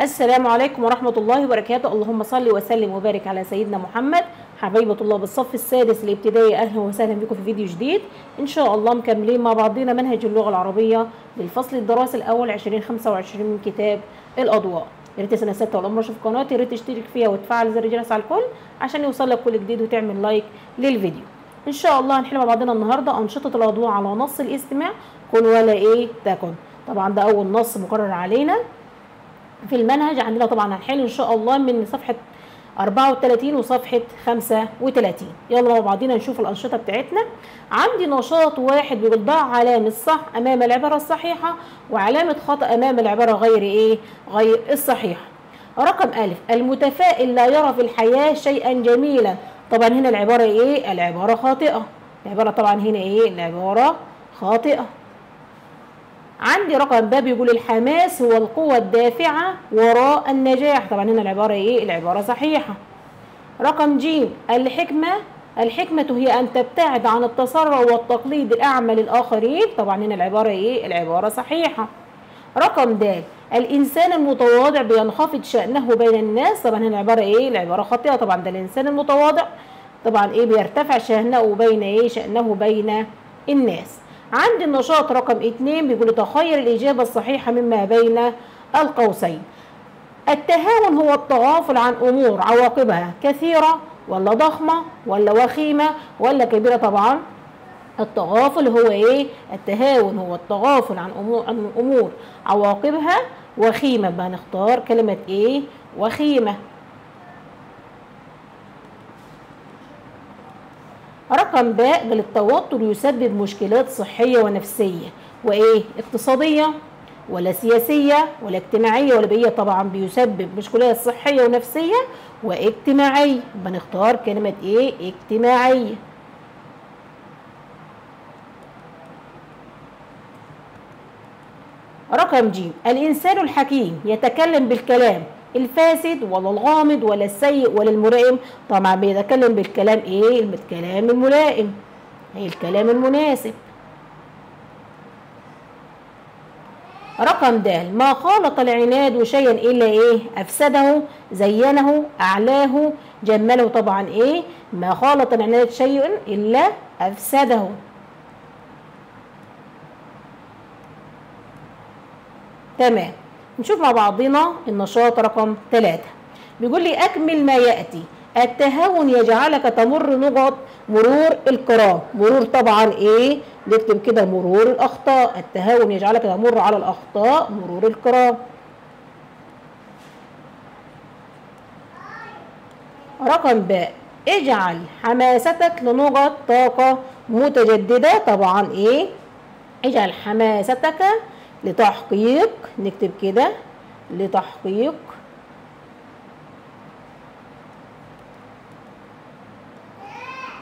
السلام عليكم ورحمة الله وبركاته. اللهم صل وسلم وبارك على سيدنا محمد حبيبة الله بالصف السادس الابتدائي أهلا وسهلا بكم في فيديو جديد. إن شاء الله مكملين مع بعضنا منهج اللغة العربية للفصل الدراسي الأول 2025 من كتاب الأضواء. يا ريت سنة ستة والأمر في قناتي يا ريت تشترك فيها وتفعل زر الجرس على الكل عشان يوصلك كل جديد وتعمل لايك للفيديو. إن شاء الله هنحل مع بعضنا النهاردة أنشطة الأضواء على نص الاستماع. كن ولا إيه تكن. طبعا ده أول نص مقرر علينا. في المنهج عندنا طبعا هنحل إن شاء الله من صفحة 34 وصفحة 35 يلا مع بعضينا نشوف الأنشطة بتاعتنا. عندي نشاط واحد بيقول ضع علامة صح أمام العبارة الصحيحة وعلامة خطأ أمام العبارة غير إيه؟ غير الصحيحة. رقم ألف المتفائل لا يرى في الحياة شيئا جميلا. طبعا هنا العبارة إيه؟ العبارة خاطئة. العبارة طبعا هنا إيه؟ العبارة خاطئة. عندي رقم ب بيقول الحماس هو القوة الدافعة وراء النجاح. طبعا هنا العبارة إيه؟ العبارة صحيحة. رقم ج الحكمة الحكمة هي أن تبتعد عن التسرع والتقليد الأعمى للآخرين. طبعا هنا العبارة إيه؟ العبارة صحيحة. رقم د الإنسان المتواضع بينخفض شأنه بين الناس. طبعا هنا العبارة إيه؟ العبارة خاطئة. طبعا ده الإنسان المتواضع. طبعا إيه؟ بيرتفع شأنه بين إيه؟ شأنه بين الناس. عندي النشاط رقم اتنين بيقول تخير الإجابة الصحيحة مما بين القوسين. التهاون هو التغافل عن أمور عواقبها كثيرة ولا ضخمة ولا وخيمة ولا كبيرة طبعا. التغافل هو إيه؟ التهاون هو التغافل عن أمور, عن أمور عواقبها وخيمة. بنختار كلمة إيه؟ وخيمة. رقم باء بل التوتر يسبب مشكلات صحية ونفسية. وإيه؟ اقتصادية ولا سياسية ولا اجتماعية ولا بيئية طبعا بيسبب مشكلات صحية ونفسية. واجتماعية بنختار كلمة إيه؟ اجتماعية رقم ج الإنسان الحكيم يتكلم بالكلام الفاسد ولا الغامض ولا السيء ولا الملائم. طبعا بيتكلم بالكلام إيه؟ الكلام الملائم. هي الكلام المناسب؟ رقم د ما خالط العناد شيئا إلا إيه؟ أفسده زينه أعلاه جمله طبعا إيه؟ ما خالط العناد شيئا إلا أفسده. تمام. نشوف مع بعضنا النشاط رقم ثلاثة بيقول لي أكمل ما يأتي. التهاون يجعلك تمر نقط مرور الكرام. مرور طبعا إيه؟ نكتب كده مرور الأخطاء. التهاون يجعلك تمر على الأخطاء مرور الكرام. رقم باء اجعل حماستك لنقط طاقة متجددة. طبعا إيه؟ اجعل حماستك لتحقيق نكتب كده لتحقيق.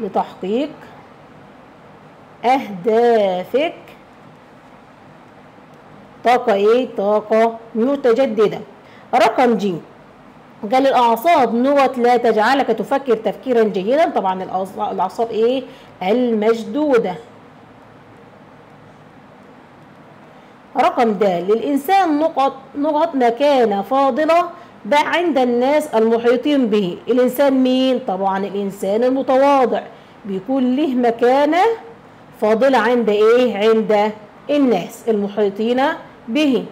لتحقيق. أهدافك. طاقة إيه؟ طاقة متجددة. رقم ج قال الأعصاب نوت لا تجعلك تفكر تفكيرا جيدا. طبعا الأعصاب إيه؟ المشدودة. رقم د للإنسان نقط نقط مكانة فاضلة عند الناس المحيطين به الإنسان مين؟ طبعا الإنسان المتواضع بيكون له مكانة فاضلة عند إيه؟ عند الناس المحيطين به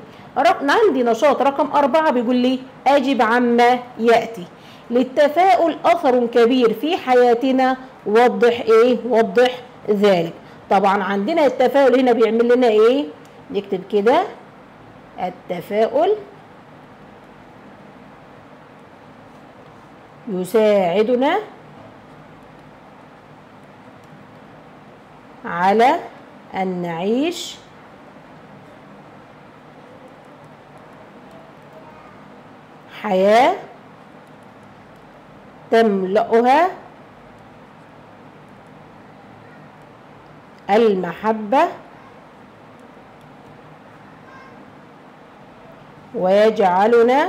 عندي نشاط رقم أربعة بيقول لي أجب عما يأتي للتفاؤل أثر كبير في حياتنا وضح إيه؟ وضح ذلك طبعا عندنا التفاؤل هنا بيعمل لنا إيه؟ نكتب كده التفاؤل يساعدنا على أن نعيش حياة تملأها المحبة ويجعلنا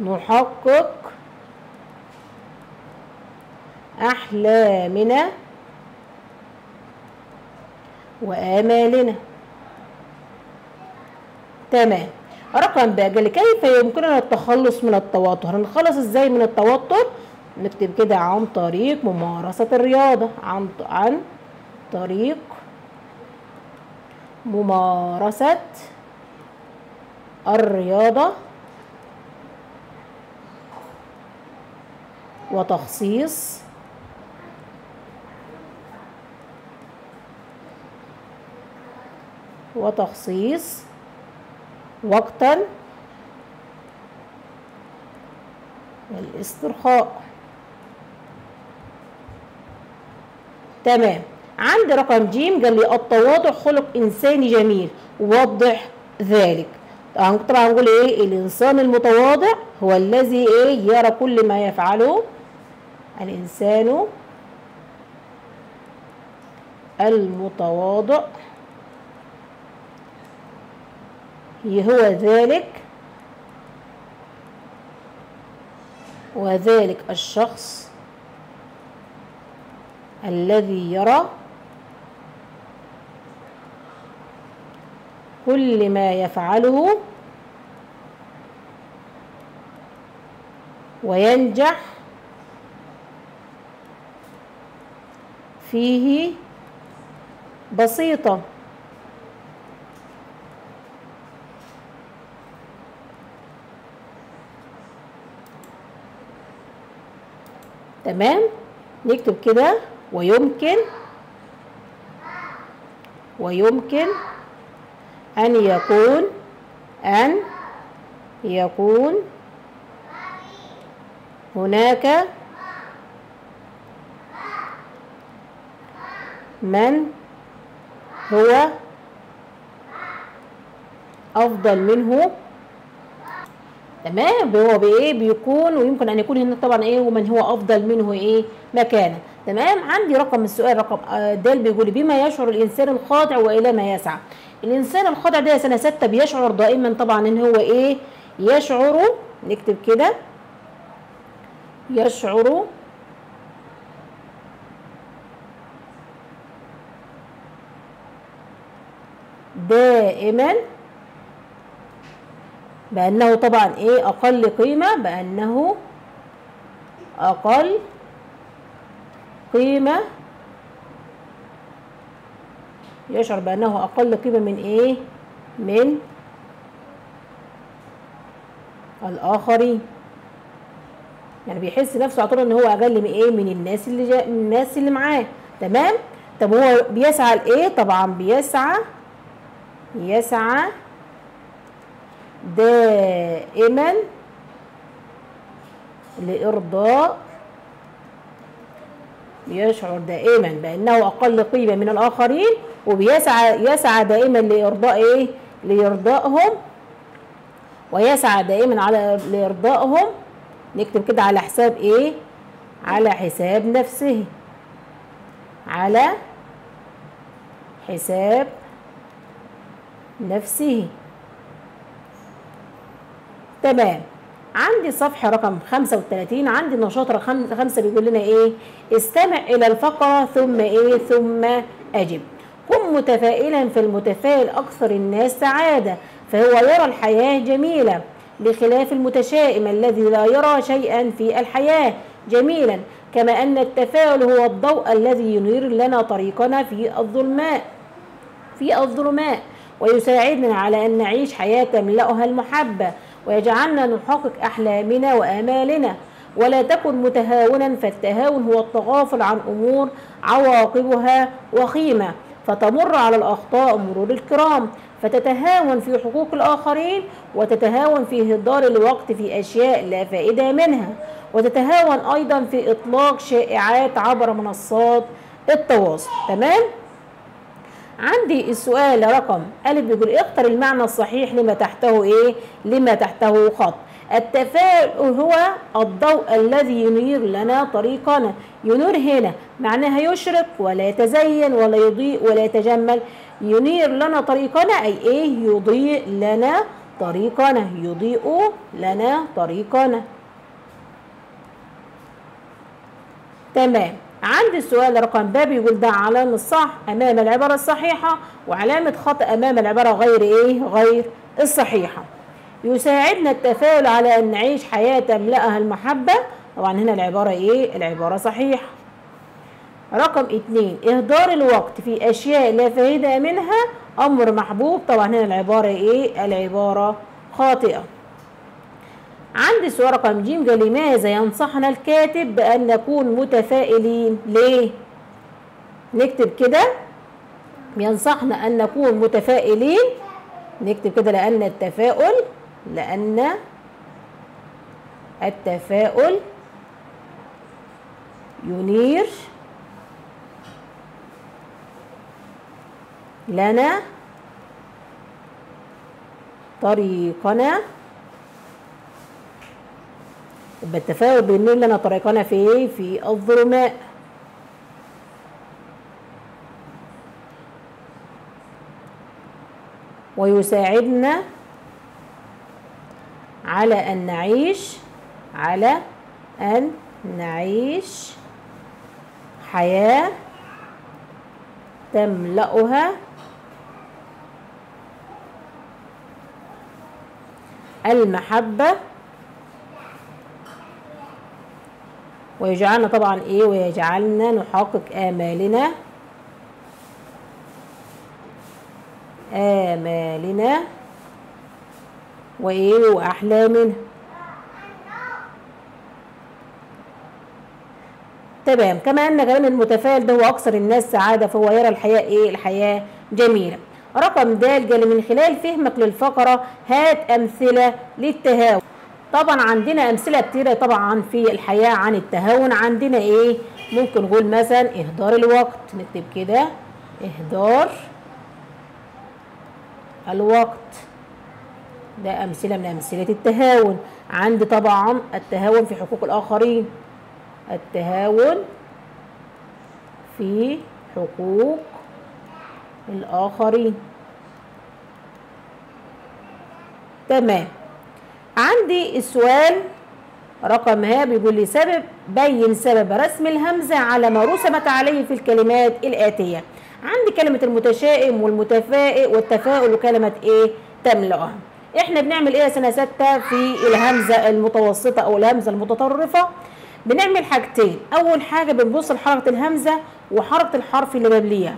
نحقق أحلامنا وآمالنا. تمام. رقم ب قال لي كيف يمكننا التخلص من التوتر؟ هنتخلص إزاي من التوتر؟ نكتب كده عن طريق ممارسة الرياضة عن عن طريق ممارسة الرياضة وتخصيص وتخصيص وقتا للاسترخاء. تمام. عندي رقم ج قال لي التواضع خلق إنساني جميل. وضح ذلك. طبعا نقول إيه الإنسان المتواضع هو الذي إيه يرى كل ما يفعله الإنسان المتواضع. هو ذلك وذلك الشخص الذي يرى كل ما يفعله وينجح فيه بسيطة. تمام؟ نكتب كده. ويمكن ويمكن أن يكون أن يكون هناك من هو أفضل منه. تمام؟ هو بإيه؟ بيكون ويمكن أن يكون هنا طبعا إيه؟ ومن هو أفضل منه إيه؟ مكانا. تمام؟ عندي رقم السؤال رقم د بيقول بما يشعر الإنسان الخاضع وإلى ما يسعى؟ الإنسان الخاضع ده سنة ستة بيشعر دائما طبعا إن هو إيه؟ يشعر نكتب كده. يشعر. دائما. بأنه طبعا إيه؟ أقل قيمة. بأنه أقل قيمة. يشعر بأنه أقل قيمة من إيه؟ من الآخرين. يعني بيحس نفسه على طول إن هو أقل من إيه؟ من الناس اللي جا من الناس اللي معاه. تمام؟ طب هو بيسعى لإيه؟ طبعا بيسعى يسعى دائما لإرضاء يشعر دائما بأنه أقل قيمة من الآخرين وبيسعى يسعى دائما لإرضاء إيه؟ لإرضائهم. ويسعى دائما على لإرضائهم. نكتب كده على حساب إيه؟ على حساب نفسه. على حساب نفسه. تمام. عندي صفحة رقم 35 عندي النشاط رقم خمسة بيقول لنا إيه؟ استمع إلى الفقرة ثم إيه؟ ثم أجب. كن متفائلا فالمتفائل أكثر الناس سعادة فهو يرى الحياة جميلة بخلاف المتشائم الذي لا يرى شيئا في الحياة. جميلا كما أن التفاؤل هو الضوء الذي ينير لنا طريقنا في الظلماء في الظلماء ويساعدنا على أن نعيش حياة تملأها المحبة. ويجعلنا نحقق أحلامنا وآمالنا ولا تكن متهاونا فالتهاون هو التغافل عن أمور عواقبها وخيمة فتمر على الأخطاء مرور الكرام فتتهاون في حقوق الآخرين وتتهاون في هدار الوقت في أشياء لا فائدة منها وتتهاون أيضا في إطلاق شائعات عبر منصات التواصل تمام؟ عندي السؤال رقم ألف بيقول اختر المعنى الصحيح لما تحته إيه؟ لما تحته خط. التفاؤل هو الضوء الذي ينير لنا طريقنا. ينير هنا معناها يشرق ولا يتزين ولا يضيء ولا يتجمل. ينير لنا طريقنا أي إيه؟ يضيء لنا طريقنا. يضيء لنا طريقنا. تمام. عندي السؤال رقم ب بيقول ده علامة صح أمام العبارة الصحيحة وعلامة خطأ أمام العبارة غير إيه؟ غير الصحيحة. يساعدنا التفاؤل على أن نعيش حياة تملأها المحبة طبعا هنا العبارة إيه؟ العبارة صحيحة رقم اتنين إهدار الوقت في أشياء لا فائدة منها أمر محبوب طبعا هنا العبارة إيه؟ العبارة خاطئة عندي سؤال رقم ج قال لماذا ينصحنا الكاتب بأن نكون متفائلين ليه؟ نكتب كده ينصحنا أن نكون متفائلين نكتب كده لأن التفاؤل لأن التفاؤل ينير لنا طريقنا يبقى التفاؤل بينير لنا طريقنا في إيه؟ في الظلماء ويساعدنا على أن نعيش على أن نعيش حياة تملأها المحبة ويجعلنا طبعا إيه؟ ويجعلنا نحقق آمالنا. آمالنا. وإيه؟ وأحلامنا. تمام. كما أن كمان المتفائل ده هو أكثر الناس سعادة فهو يرى الحياة إيه؟ الحياة جميلة. رقم د قال من خلال فهمك للفقرة هات أمثلة للتهاون. طبعا عندنا أمثلة كتيرة طبعا في الحياة عن التهاون. عندنا إيه؟ ممكن نقول مثلا إهدار الوقت. نكتب كده إهدار الوقت. ده أمثلة من أمثلة التهاون. عندي طبعا التهاون في حقوق الآخرين. التهاون في حقوق الآخرين. تمام. عندي السؤال رقم ها بيقول لي سبب بين سبب رسم الهمزة على ما رسمت عليه في الكلمات الآتية. عندي كلمة المتشائم والمتفائل والتفاؤل وكلمة إيه؟ تملأها إحنا بنعمل إيه يا سنة ستة؟ في الهمزة المتوسطة أو الهمزة المتطرفة. بنعمل حاجتين. أول حاجة بنبص لحركة الهمزة وحركة الحرف اللي قبليها.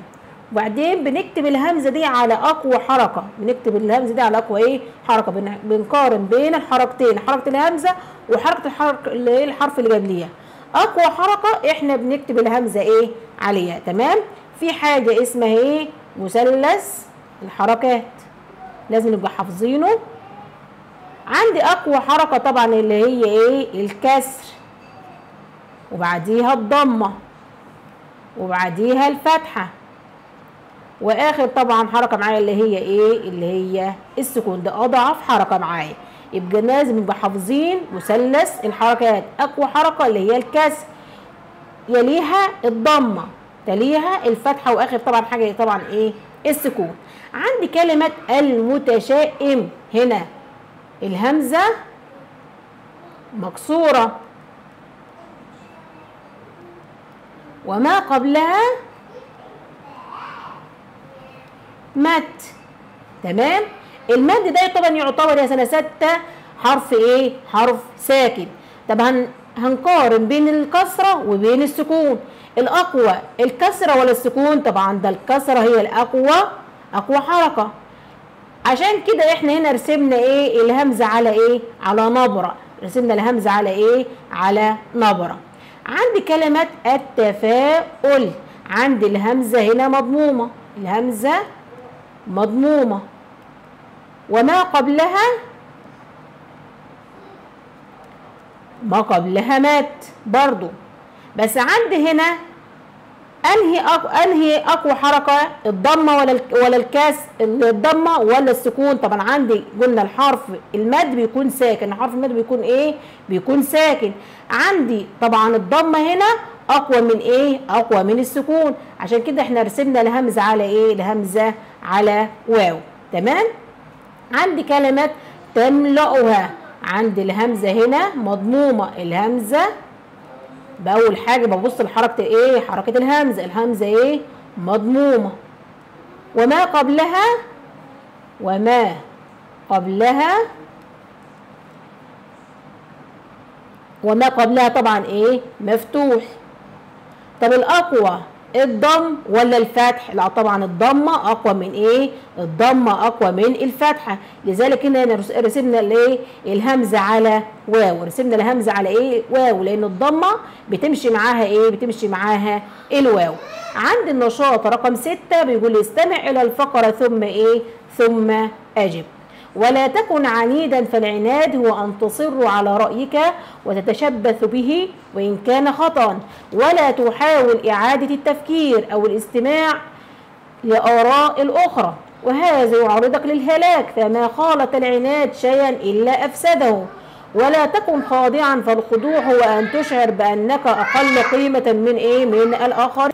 وبعدين بنكتب الهمزة دي على أقوى حركة. بنكتب الهمزة دي على أقوى إيه؟ حركة. بن- بنقارن بين الحركتين حركة الهمزة وحركة الحركة اللي هي الحرف اللي قبليها. أقوى حركة إحنا بنكتب الهمزة إيه؟ عليها. تمام؟ في حاجة اسمها إيه؟ مثلث الحركات. لازم نبقى حافظينه. عندي أقوى حركة طبعا اللي هي إيه؟ الكسر. وبعديها الضمة. وبعديها الفتحة. واخر طبعا حركة معايا اللي هي إيه؟ اللي هي السكون. ده أضعف حركة معايا. يبقى لازم نبقى حافظين مثلث الحركات. أقوى حركة اللي هي الكسر. يليها الضمة تليها الفتحة وآخر طبعا حاجة طبعا إيه؟ السكون. عندي كلمة المتشائم هنا. الهمزة مكسورة. وما قبلها مد تمام؟ المد ده طبعا يعتبر يا سنة ستة حرف إيه؟ حرف ساكن. طب هن هنقارن بين الكسرة وبين السكون. الأقوى الكسرة ولا السكون؟ طبعا ده الكسرة هي الأقوى أقوى حركة. عشان كده إحنا هنا رسمنا إيه؟ الهمزة على إيه؟ على نبرة. رسمنا الهمزة على إيه؟ على نبرة. عندي كلمة التفاؤل. عندي الهمزة هنا مضمومة. الهمزة مضمومة. وما قبلها؟ ما قبلها مات برضو. بس عندي هنا أنهي أق... أنهي أقوى حركة؟ الضمة ولا. ولا الكاس الضمة ولا السكون؟ طبعا عندي قلنا الحرف المد بيكون ساكن. حرف المد بيكون إيه؟ بيكون ساكن. عندي طبعا الضمة هنا أقوى من إيه؟ أقوى من السكون. عشان كده إحنا رسمنا الهمزة على إيه؟ الهمزة على واو. تمام؟ عندي كلمة تملأها. عندي الهمزة هنا مضمومة. الهمزة بأول حاجة ببص لحركة إيه؟ حركة الهمزة. الهمزة إيه؟ مضمومة. وما قبلها؟ وما قبلها؟ وما قبلها طبعا إيه؟ مفتوح. طب الأقوى الضم ولا الفتح؟ لا طبعا الضمة أقوى من إيه؟ الضمة أقوى من الفتحة. لذلك هنا رسمنا الايه الهمزه على واو. رسمنا الهمزه على إيه؟ واو. لأن الضمة بتمشي معاها إيه؟ بتمشي معاها الواو. عند النشاط رقم ستة بيقول استمع إلى الفقرة ثم إيه؟ ثم أجب. ولا تكن عنيدا فالعناد هو أن تصر على رأيك وتتشبث به وإن كان خطأ. ولا تحاول إعادة التفكير أو الاستماع لآراء الأخرى. وهذا يعرضك للهلاك فما خالط العناد شيئا إلا أفسده. ولا تكن خاضعا فالخضوع هو أن تشعر بأنك أقل قيمة من إيه؟ من الآخرين.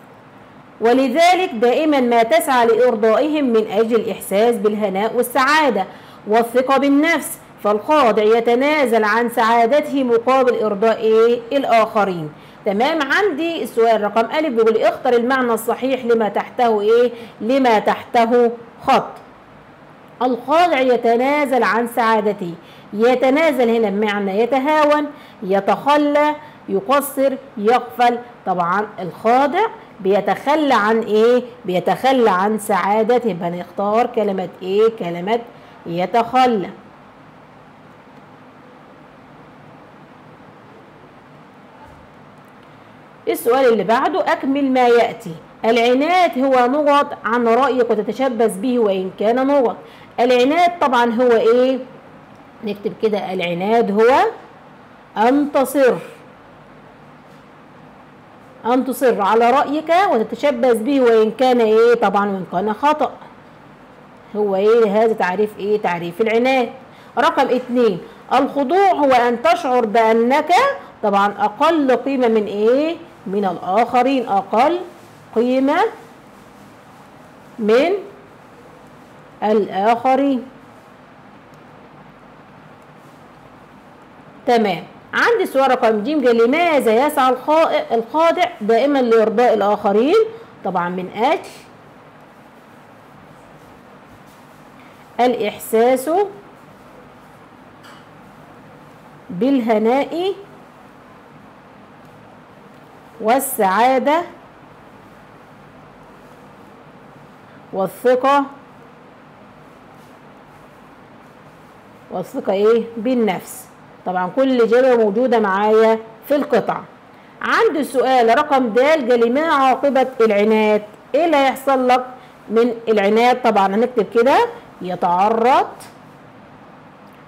ولذلك دائما ما تسعى لإرضائهم من أجل الإحساس بالهناء والسعادة. والثقة بالنفس فالخاضع يتنازل عن سعادته مقابل إرضاء؟ الآخرين. تمام عندي السؤال رقم ألف بيقول اختر المعنى الصحيح لما تحته إيه؟ لما تحته خط. الخاضع يتنازل عن سعادته. يتنازل هنا بمعنى يتهاون يتخلى يقصر يغفل طبعا الخاضع بيتخلى عن إيه؟ بيتخلى عن سعادته. بنختار كلمة إيه؟ كلمة يتخلى. السؤال اللي بعده أكمل ما يأتي. العناد هو نغط عن رأيك وتتشبث به وإن كان نغط العناد طبعا هو إيه؟ نكتب كده العناد هو أن تصر. أن تصر على رأيك وتتشبث به وإن كان إيه؟ طبعا وإن كان خطأ. هو إيه هذا تعريف إيه؟ تعريف العناد. رقم اتنين الخضوع هو ان تشعر بأنك طبعا أقل قيمة من إيه؟ من الآخرين. أقل قيمة من الآخرين. تمام. عندي سؤال رقم ج لماذا يسعى الخاضع دائما لإرضاء الآخرين؟ طبعا من أجل الإحساس بالهناء والسعادة والثقة والثقة إيه؟ بالنفس. طبعا كل إجابة موجودة معايا في القطع. عندي السؤال رقم د قال ما عاقبة العناد؟ إيه اللي هيحصل لك من العناد؟ طبعا هنكتب كده. يتعرض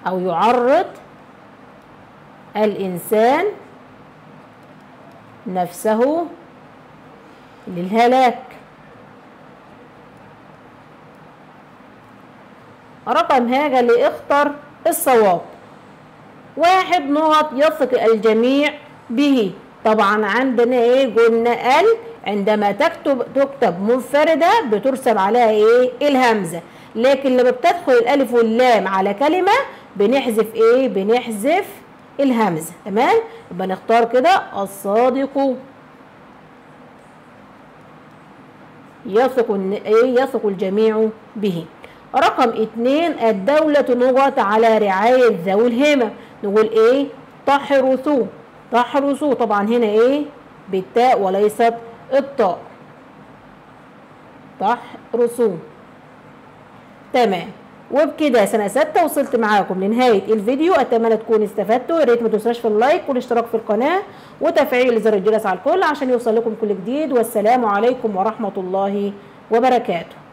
أو يعرض الإنسان نفسه للهلاك. رقم هاجة اللي اختر الصواب. واحد نقط يثق الجميع به. طبعا عندنا إيه؟ قلنا ال عندما تكتب تكتب منفردة بترسم عليها إيه؟ الهمزة. لكن لما بتدخل الألف واللام على كلمة بنحذف إيه؟ بنحذف الهمزة. تمام؟ يبقى نختار كده الصادق. يثق إيه؟ يثق الجميع به. رقم اتنين الدولة نغت على رعاية ذوي الهمة. نقول إيه؟ تحرسوا تحرسوا طبعا هنا إيه؟ بالتاء وليست الطاء. تحرسوا تمام. وبكده سنة ستة وصلت معاكم لنهاية الفيديو. أتمنى تكونوا استفدتوا. يا ريت ما تنساش في اللايك والاشتراك في القناة وتفعيل زر الجرس على الكل عشان يوصل لكم كل جديد. والسلام عليكم ورحمة الله وبركاته.